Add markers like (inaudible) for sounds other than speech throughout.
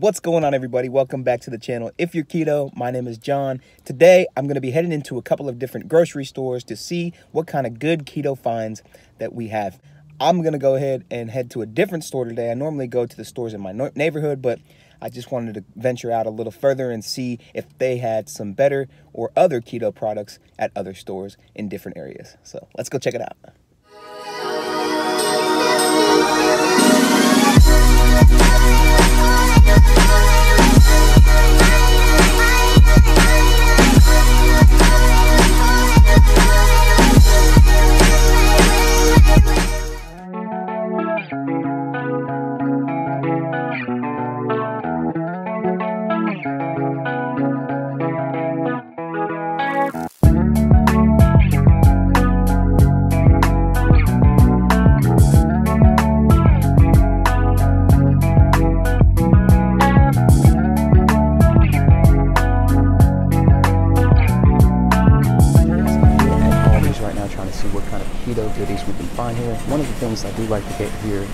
What's going on, everybody? Welcome back to the channel. If you're keto, my name is John. Today, I'm going to be heading into a couple of different grocery stores to see what kind of good keto finds that we have. I'm going to go ahead and head to a different store today. I normally go to the stores in my neighborhood, but I just wanted to venture out a little further and see if they had some better or other keto products at other stores in different areas. So let's go check it out. Find here. One of the things I do like to get here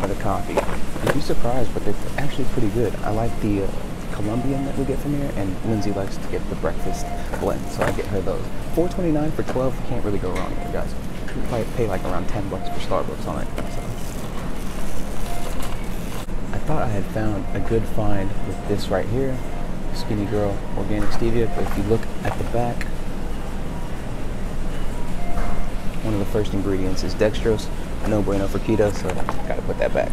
are the coffee. You'd be surprised, but they're actually pretty good. I like the uh, Colombian that we get from here, and Lindsay likes to get the breakfast blend, so I get her those. 4.29 for 12, can't really go wrong here, guys. You probably pay like around 10 bucks for Starbucks on it. So. I thought I had found a good find with this right here, Skinny Girl Organic Stevia, but if you look at the back, one of the first ingredients is dextrose. No bueno for keto, so gotta put that back.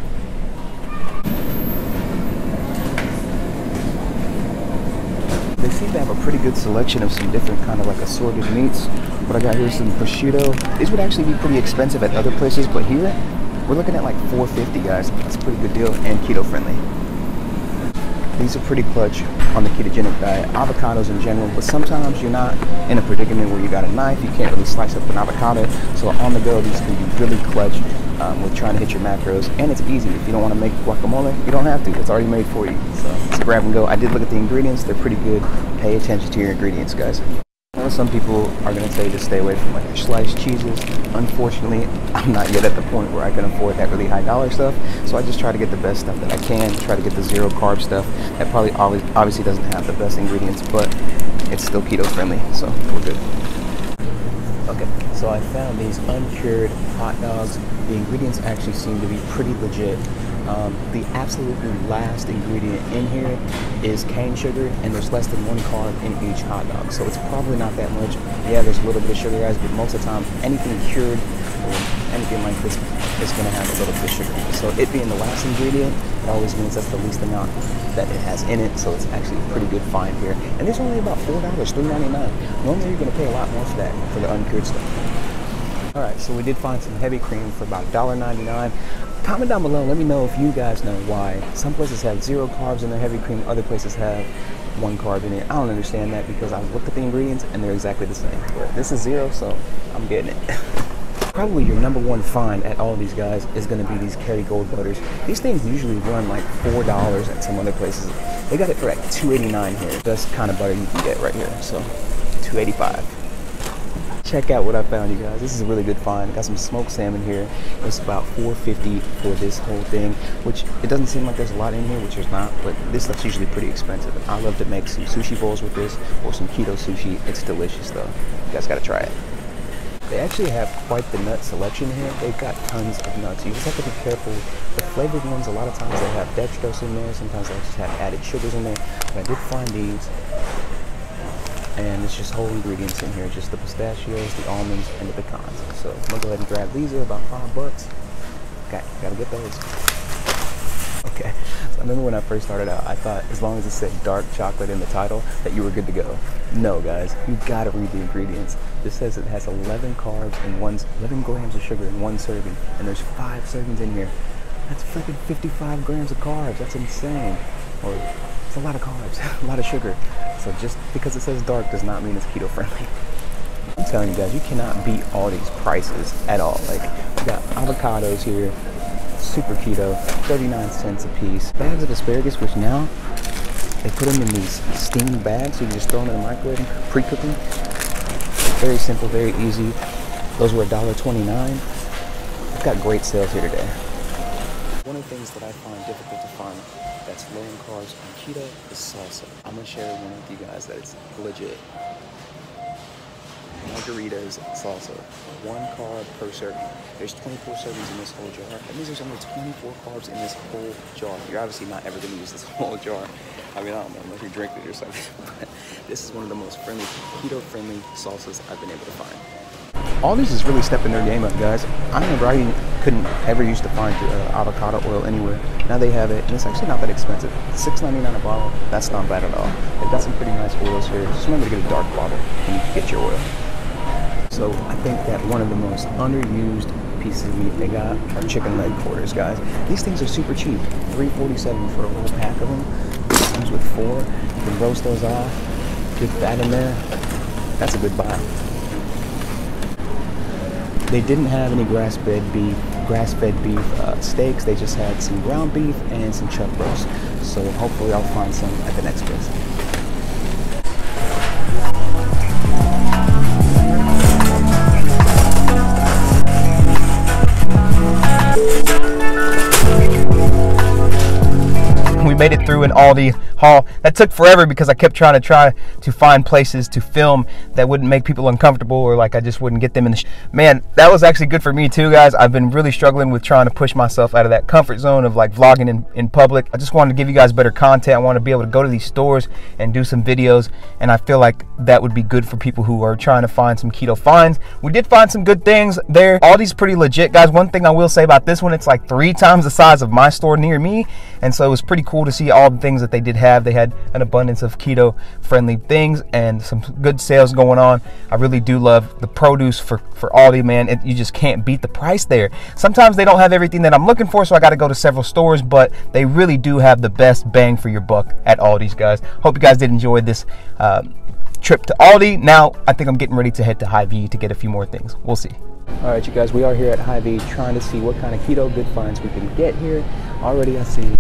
They seem to have a pretty good selection of some different kind of like assorted meats. What I got here is some prosciutto. These would actually be pretty expensive at other places, but here we're looking at like 450 guys. That's a pretty good deal and keto friendly. These are pretty clutch on the ketogenic diet. Avocados in general, but sometimes you're not in a predicament where you got a knife, you can't really slice up an avocado. So on the go, these can be really clutch um, with trying to hit your macros. And it's easy. If you don't want to make guacamole, you don't have to. It's already made for you. So it's grab and go. I did look at the ingredients. They're pretty good. Pay attention to your ingredients, guys some people are going to say to stay away from like sliced cheeses. Unfortunately, I'm not yet at the point where I can afford that really high dollar stuff. So I just try to get the best stuff that I can. Try to get the zero carb stuff that probably obviously doesn't have the best ingredients, but it's still keto friendly. So we're good. Okay, so I found these uncured hot dogs. The ingredients actually seem to be pretty legit. Um, the absolutely last ingredient in here is cane sugar, and there's less than one carb in each hot dog. So it's probably not that much. Yeah, there's a little bit of sugar, guys, but most of the time, anything cured or anything like this is going to have a little bit of sugar. So it being the last ingredient, it always means that's the least amount that it has in it. So it's actually a pretty good find here. And there's only about $4, $3.99. Normally, you're going to pay a lot more for that, for the uncured stuff. All right, so we did find some heavy cream for about $1.99. Comment down below, let me know if you guys know why. Some places have zero carbs in their heavy cream, other places have one carb in it. I don't understand that because I looked at the ingredients and they're exactly the same. But this is zero, so I'm getting it. (laughs) Probably your number one find at all these guys is going to be these Kerrygold butters. These things usually run like $4 at some other places. They got it for like $2.89 here. Best kind of butter you can get right here. So 285 check out what I found, you guys. This is a really good find. Got some smoked salmon here. It's about 450 for this whole thing, which it doesn't seem like there's a lot in here, which there's not, but this stuff's usually pretty expensive. I love to make some sushi bowls with this or some keto sushi. It's delicious though. You guys gotta try it. They actually have quite the nut selection here. They've got tons of nuts. You just have to be careful. The flavored ones, a lot of times they have dextrose in there. Sometimes they just have added sugars in there. But I did find these and it's just whole ingredients in here, just the pistachios, the almonds, and the pecans. So I'm gonna go ahead and grab these. They're about five bucks. Okay, gotta get those. Okay, so I remember when I first started out, I thought as long as it said dark chocolate in the title, that you were good to go. No, guys, you gotta read the ingredients. This says it has 11 carbs and one, 11 grams of sugar in one serving, and there's five servings in here. That's freaking 55 grams of carbs. That's insane. Or it's a lot of carbs, (laughs) a lot of sugar. So just because it says dark does not mean it's keto friendly. (laughs) I'm telling you guys, you cannot beat all these prices at all. Like, we got avocados here, super keto, 39 cents a piece. Bags of asparagus, which now they put them in these steamed bags, so you can just throw them in the microwave, pre-cook them. Very simple, very easy. Those were $1.29. I've got great sales here today. One of the things that I find difficult to find that's low in carbs on keto is salsa. I'm gonna share one with you guys that it's legit. Margaritas salsa, one carb per serving. There's 24 servings in this whole jar. That means there's only 24 carbs in this whole jar. You're obviously not ever gonna use this (laughs) whole jar. I mean, I don't know, unless you drink it or something. (laughs) But this is one of the most friendly, keto-friendly salsas I've been able to find. Aldi's is really stepping their game up, guys. I remember I couldn't ever used to find uh, avocado oil anywhere. Now they have it, and it's actually not that expensive. $6.99 a bottle. That's not bad at all. They've got some pretty nice oils here. Just remember to get a dark bottle when you get your oil. So I think that one of the most underused pieces of meat they got are chicken leg quarters, guys. These things are super cheap. $3.47 for a whole pack of them. This comes with four. You can roast those off. Get that in there. That's a good buy. They didn't have any grass-fed beef, grass-fed beef uh, steaks. They just had some ground beef and some chuck roast. So hopefully I'll find some at the next place. Made it through an Aldi haul. That took forever because I kept trying to try to find places to film that wouldn't make people uncomfortable or like I just wouldn't get them in the sh- man. That was actually good for me too, guys. I've been really struggling with trying to push myself out of that comfort zone of like vlogging in, in public. I just wanted to give you guys better content. I want to be able to go to these stores and do some videos, and I feel like that would be good for people who are trying to find some keto finds. We did find some good things there. Aldi's pretty legit, guys. One thing I will say about this one, it's like three times the size of my store near me, and so it was pretty cool to see all the things that they did have. They had an abundance of keto friendly things and some good sales going on. I really do love the produce for, for Aldi, man. It, you just can't beat the price there. Sometimes they don't have everything that I'm looking for, so I got to go to several stores, but they really do have the best bang for your buck at Aldi's, guys. Hope you guys did enjoy this. Uh, trip to Aldi. Now I think I'm getting ready to head to Hy-Vee to get a few more things. We'll see. All right, you guys, we are here at Hy-Vee trying to see what kind of keto good finds we can get here. Already I see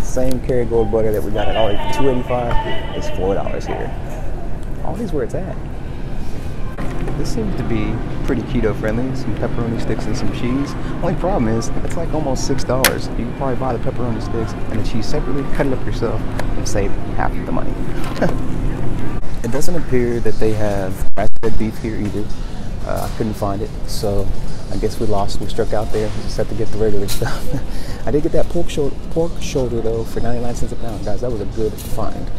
the same Kerrygold butter that we got at Aldi for 285 is $4 here. Aldi's where it's at. This seems to be pretty keto friendly. Some pepperoni sticks and some cheese. Only problem is it's like almost six dollars. You can probably buy the pepperoni sticks and the cheese separately, cut it up yourself, and save half the money. (laughs) it doesn't appear that they have grass-fed beef here either. Uh, I couldn't find it, so I guess we lost. We struck out there. We just had to get the regular (laughs) stuff. I did get that pork shoulder, pork shoulder though for 99 cents a pound, guys. That was a good find.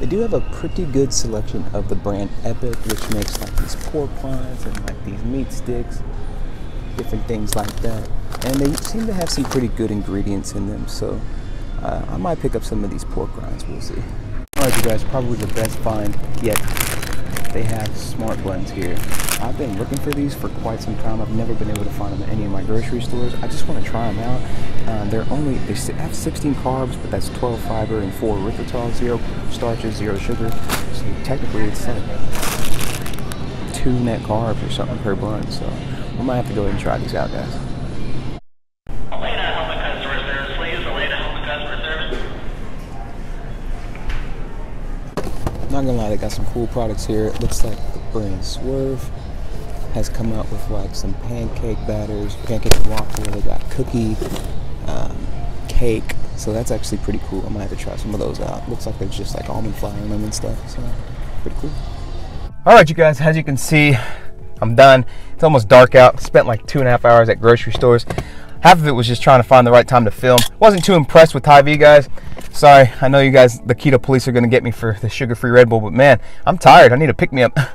They do have a pretty good selection of the brand Epic, which makes like these pork rinds and like these meat sticks, different things like that. And they seem to have some pretty good ingredients in them, so uh, I might pick up some of these pork rinds. We'll see. All right, you guys, probably the best find yet. They have Smart Buns here. I've been looking for these for quite some time. I've never been able to find them at any of my grocery stores. I just want to try them out. Uh, they're only they have 16 carbs, but that's 12 fiber and 4 erythritol, zero starches, zero sugar. So technically, it's like two net carbs or something per blunt. So we might have to go ahead and try these out, guys. Not gonna lie, they got some cool products here. It looks like the brand Swerve has come out with like some pancake batters, pancake and waffle. They got cookie, um, cake. So that's actually pretty cool. I might have to try some of those out. Looks like there's just like almond flour in them and stuff. So pretty cool. All right, you guys. As you can see, I'm done. It's almost dark out. Spent like two and a half hours at grocery stores. Half of it was just trying to find the right time to film. Wasn't too impressed with Hy-Vee guys. Sorry, I know you guys, the keto police are gonna get me for the sugar-free Red Bull, but man, I'm tired. I need to pick me up. (sighs)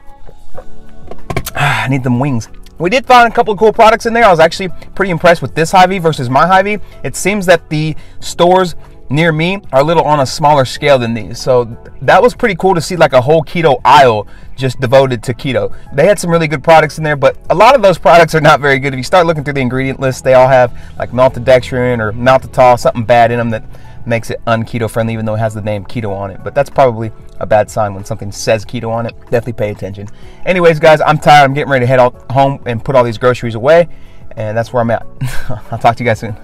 Ah, I need them wings. We did find a couple of cool products in there. I was actually pretty impressed with this Hy-Vee versus my Hy-Vee. It seems that the stores near me are a little on a smaller scale than these. So that was pretty cool to see like a whole keto aisle just devoted to keto. They had some really good products in there, but a lot of those products are not very good. If you start looking through the ingredient list, they all have like maltodextrin or maltitol, something bad in them that makes it unketo friendly, even though it has the name keto on it. But that's probably a bad sign when something says keto on it. Definitely pay attention. Anyways, guys, I'm tired. I'm getting ready to head home and put all these groceries away. And that's where I'm at. (laughs) I'll talk to you guys soon.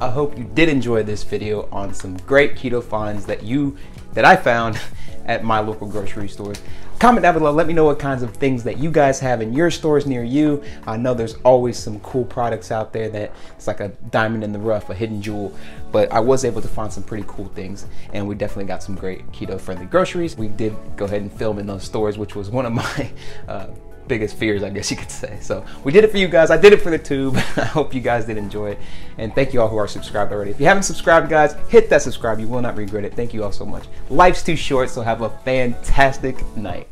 I hope you did enjoy this video on some great keto finds that you that I found at my local grocery stores. Comment down below, let me know what kinds of things that you guys have in your stores near you. I know there's always some cool products out there that it's like a diamond in the rough, a hidden jewel, but I was able to find some pretty cool things and we definitely got some great keto friendly groceries. We did go ahead and film in those stores, which was one of my (laughs) uh, biggest fears, I guess you could say. So we did it for you guys. I did it for the tube. (laughs) I hope you guys did enjoy it. And thank you all who are subscribed already. If you haven't subscribed, guys, hit that subscribe. You will not regret it. Thank you all so much. Life's too short, so have a fantastic night.